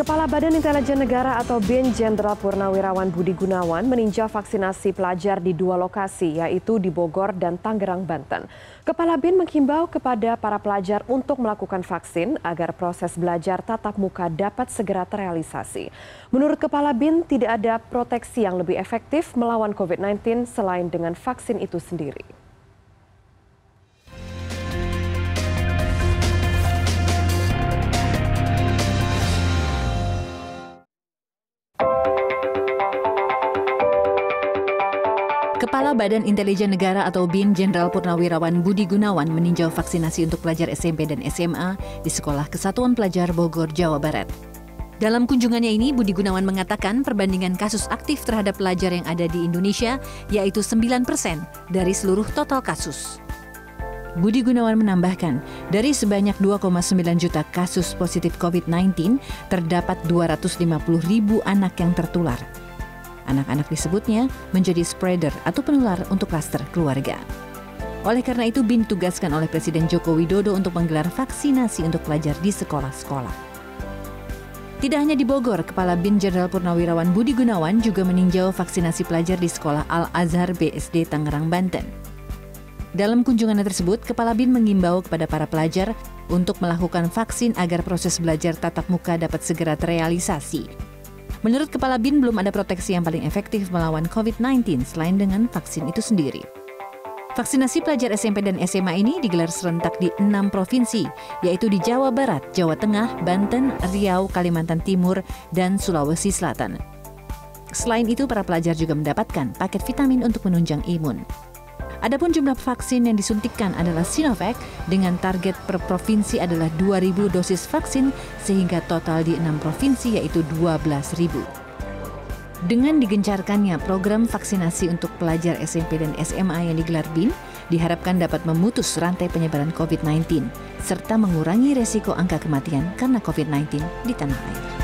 Kepala Badan Intelijen Negara atau BIN Jenderal Purnawirawan Budi Gunawan meninjau vaksinasi pelajar di dua lokasi, yaitu di Bogor dan Tangerang, Banten. Kepala BIN menghimbau kepada para pelajar untuk melakukan vaksin agar proses belajar tatap muka dapat segera terrealisasi. Menurut Kepala BIN, tidak ada proteksi yang lebih efektif melawan COVID-19 selain dengan vaksin itu sendiri. Kepala Badan Intelijen Negara atau BIN Jenderal Purnawirawan Budi Gunawan meninjau vaksinasi untuk pelajar SMP dan SMA di Sekolah Kesatuan Pelajar Bogor, Jawa Barat. Dalam kunjungannya ini, Budi Gunawan mengatakan perbandingan kasus aktif terhadap pelajar yang ada di Indonesia yaitu 9 persen dari seluruh total kasus. Budi Gunawan menambahkan, dari sebanyak 2,9 juta kasus positif COVID-19, terdapat 250 ribu anak yang tertular. Anak-anak disebutnya menjadi spreader atau penular untuk klaster keluarga. Oleh karena itu, BIN tugaskan oleh Presiden Joko Widodo untuk menggelar vaksinasi untuk pelajar di sekolah-sekolah. Tidak hanya di Bogor, Kepala BIN Jenderal Purnawirawan Budi Gunawan juga meninjau vaksinasi pelajar di Sekolah Al-Azhar BSD Tangerang, Banten. Dalam kunjungannya tersebut, Kepala BIN mengimbau kepada para pelajar untuk melakukan vaksin agar proses belajar tatap muka dapat segera terrealisasi Menurut Kepala BIN, belum ada proteksi yang paling efektif melawan COVID-19 selain dengan vaksin itu sendiri. Vaksinasi pelajar SMP dan SMA ini digelar serentak di enam provinsi, yaitu di Jawa Barat, Jawa Tengah, Banten, Riau, Kalimantan Timur, dan Sulawesi Selatan. Selain itu, para pelajar juga mendapatkan paket vitamin untuk menunjang imun. Adapun jumlah vaksin yang disuntikan adalah Sinovac dengan target per provinsi adalah 2.000 dosis vaksin sehingga total di enam provinsi yaitu 12.000. Dengan digencarkannya program vaksinasi untuk pelajar SMP dan SMA yang digelar BIN, diharapkan dapat memutus rantai penyebaran COVID-19 serta mengurangi resiko angka kematian karena COVID-19 di tanah air.